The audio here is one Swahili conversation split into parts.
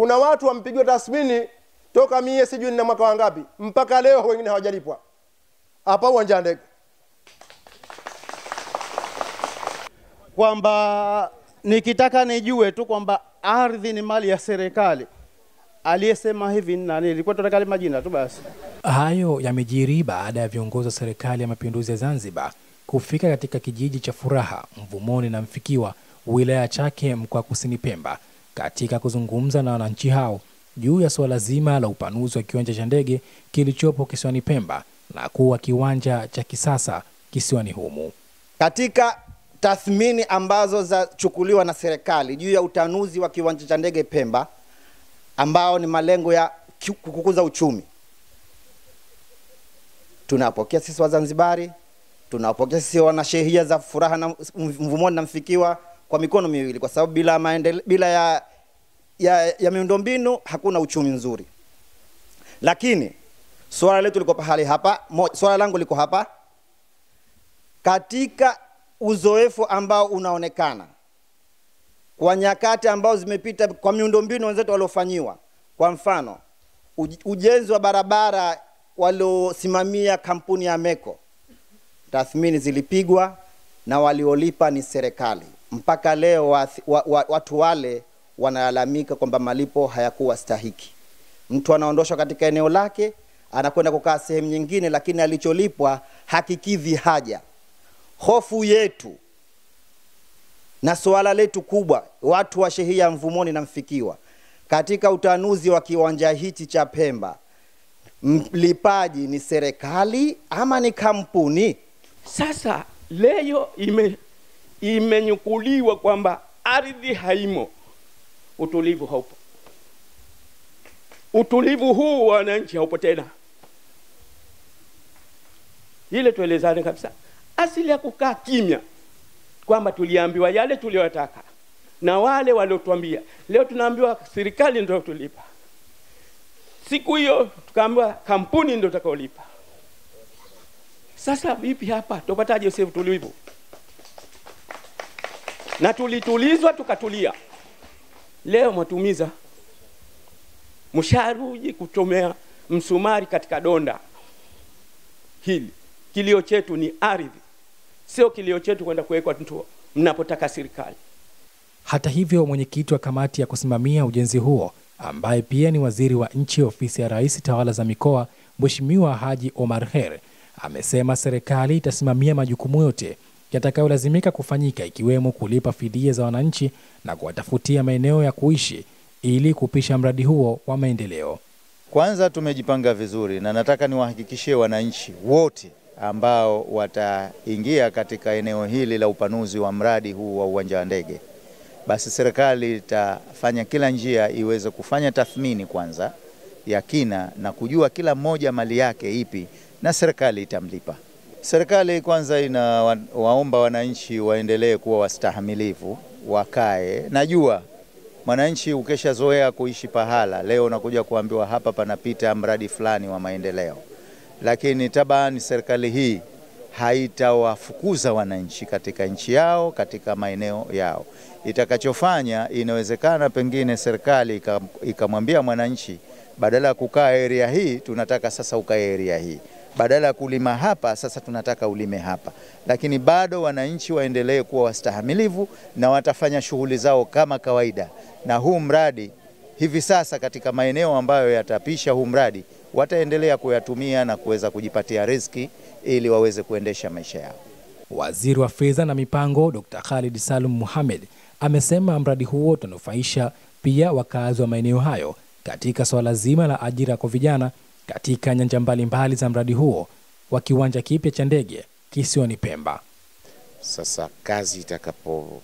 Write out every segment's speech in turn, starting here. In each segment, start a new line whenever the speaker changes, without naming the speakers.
kuna watu wampigwa tasmini toka mie sijui na mwaka wangapi mpaka leo wengine hawajalipwa hapa uwanja wa ndege
kwamba nikitaka nijue tu kwamba ardhi ni mali ya serikali. Aliyesema hivi ni nani? Ilikuwa tunataka majina tu basi.
Hayo yamejiri baada ya viongozi wa serikali ya mapinduzi ya Zanzibar kufika katika kijiji cha Furaha, Mvumoni na Mfikiwa, wilaya Chake, mkoa Kusini Pemba, katika kuzungumza na wananchi hao juu ya suala zima la upanuzi wa kiwanja cha ndege kilichopo kisiwani Pemba na kuwa kiwanja cha kisasa kisiwani humu.
Katika tathmini ambazo zachukuliwa na serikali juu ya utanuzi wa kiwanja cha ndege Pemba ambao ni malengo ya kukuza uchumi, tunapokea sisi Wazanzibari, tunapokea sisi wanashehia za Furaha na Mvumoni na Mfikiwa kwa mikono miwili, kwa sababu bila maendeleo, bila ya, ya, ya miundombinu hakuna uchumi nzuri. Lakini swala letu liko pahali hapa, swala langu liko hapa katika uzoefu ambao unaonekana kwa nyakati ambao zimepita kwa miundombinu wenzetu waliofanyiwa. Kwa mfano ujenzi wa barabara waliosimamia kampuni ya Meko, tathmini zilipigwa na waliolipa ni serikali. Mpaka leo wa, wa, wa, watu wale wanalalamika kwamba malipo hayakuwa stahiki. Mtu anaondoshwa katika eneo lake anakwenda kukaa sehemu nyingine, lakini alicholipwa hakikidhi haja. Hofu yetu na suala letu kubwa, watu wa shehia Mvumoni na Mfikiwa, katika utanuzi wa kiwanja hichi cha Pemba, mlipaji ni serikali ama ni kampuni?
Sasa leo ime imenyukuliwa kwamba ardhi haimo, utulivu haupo. Utulivu huu wa wananchi haupo tena. Ile tuelezane kabisa, asili ya kukaa kimya kwamba tuliambiwa yale tuliyotaka na wale waliotuambia. Leo tunaambiwa serikali ndio tulipa, siku hiyo tukaambiwa kampuni ndio takaolipa Sasa vipi hapa, tupataje utulivu? Na tulitulizwa tukatulia, leo mwatumiza msharuji kuchomea msumari katika donda hili. Kilio chetu ni ardhi, sio kilio chetu kwenda kuwekwa mtu mnapotaka serikali.
Hata hivyo, mwenyekiti wa kamati ya kusimamia ujenzi huo ambaye pia ni waziri wa nchi ofisi ya Rais tawala za mikoa, Mheshimiwa Haji Omar Her amesema serikali itasimamia majukumu yote yatakayolazimika kufanyika ikiwemo kulipa fidia za wananchi na kuwatafutia maeneo ya kuishi ili kupisha mradi huo wa maendeleo.
Kwanza tumejipanga vizuri na nataka niwahakikishie wananchi wote ambao wataingia katika eneo hili la upanuzi wa mradi huu wa uwanja wa ndege, basi serikali itafanya kila njia iweze kufanya tathmini kwanza ya kina na kujua kila mmoja mali yake ipi, na serikali itamlipa. Serikali kwanza inawaomba wananchi waendelee kuwa wastahamilivu, wakae. Najua mwananchi ukeshazoea kuishi pahala, leo unakuja kuambiwa hapa panapita mradi fulani wa maendeleo, lakini tabani serikali hii haitawafukuza wananchi katika nchi yao, katika maeneo yao. Itakachofanya, inawezekana pengine serikali ikamwambia mwananchi, badala ya kukaa area hii, tunataka sasa ukae area hii badala ya kulima hapa sasa tunataka ulime hapa, lakini bado wananchi waendelee kuwa wastahamilivu na watafanya shughuli zao kama kawaida. Na huu mradi hivi sasa katika maeneo ambayo yatapisha huu mradi wataendelea kuyatumia na kuweza kujipatia riziki ili waweze kuendesha maisha yao.
Waziri wa Fedha na Mipango Dr. Khalid Salum Mohamed amesema mradi huo utanufaisha pia wakazi wa maeneo hayo katika swala zima la ajira kwa vijana katika nyanja mbalimbali za mradi huo wa kiwanja kipya cha ndege kisiwani Pemba.
Sasa kazi itakapo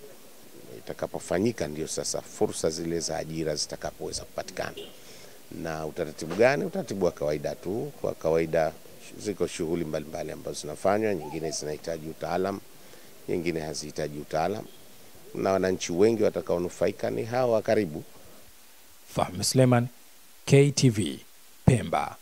itakapofanyika ndio sasa fursa zile za ajira zitakapoweza kupatikana. Na utaratibu gani? Utaratibu wa kawaida tu. Kwa kawaida ziko shughuli mbalimbali ambazo zinafanywa, nyingine zinahitaji utaalam, nyingine hazihitaji utaalam, na wananchi wengi watakaonufaika ni hawa wa karibu.
Fahmi Suleiman, KTV, Pemba.